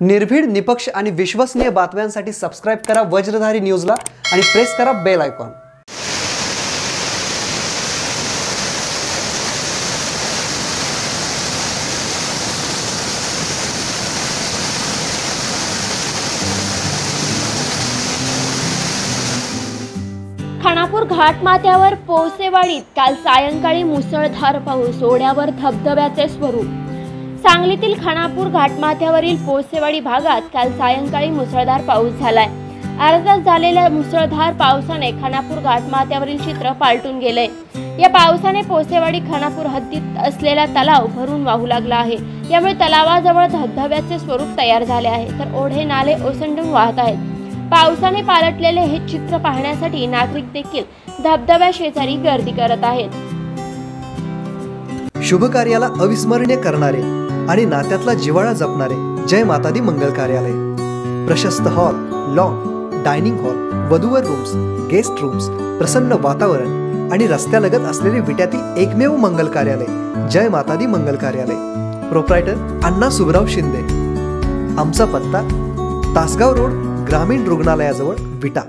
निर्भीड निपक्ष आणि विश्वसनीय बातम्यांसाठी सबस्क्राईब करा वज्रधारी न्यूजला आणि प्रेस करा बेल आयकॉन खानापूर घाटमाथ्यावर पोसेवाडीत काल सायंकाळी मुसळधार पाऊस ओढ्यावर धबधब्याचे स्वरूप सांगलीतील खानापूर घाटमाथ्यावरील पोसेवाडी भागात काल सायंकाळी मुसळधार पाऊस झालाय. अर्धा झालेल्या मुसळधार पावसाने खानापूर घाटमाथ्यावरील चित्र पालटून गेलंय. या पावसाने पोसेवाडी खानापूर हद्दीत असलेला तलाव भरून वाहू लागला आहे. यामुळे तलावाजवळ धबधब्याचे स्वरूप तयार झाले आहे. तर ओढे नाले ओसंडून वाहत आहेत. पावसाने पालटलेले हे चित्र पाहण्यासाठी नागरिक देखील धबधब्या शेजारी गर्दी करत आहेत. शुभ कार्याला अविस्मरणीय करणारे आणि नात्यातला जिव्हाळा जपणारे जय मातादी मंगल कार्यालय. प्रशस्त हॉल लॉन डायनिंग हॉल वधूवर रूम्स गेस्ट रूम्स प्रसन्न वातावरण आणि रस्त्यालगत असलेले विट्यातील एकमेव मंगल कार्यालय जय मातादी मंगल कार्यालय. प्रोप्रायटर अण्णा सुबराव शिंदे. आमचा पत्ता तासगाव रोड ग्रामीण रुग्णालयाजवळ विटा.